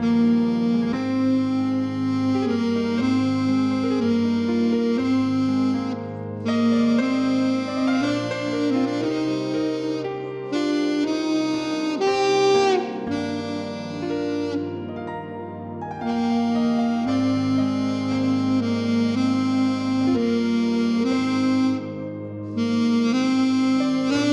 Mm-hmm.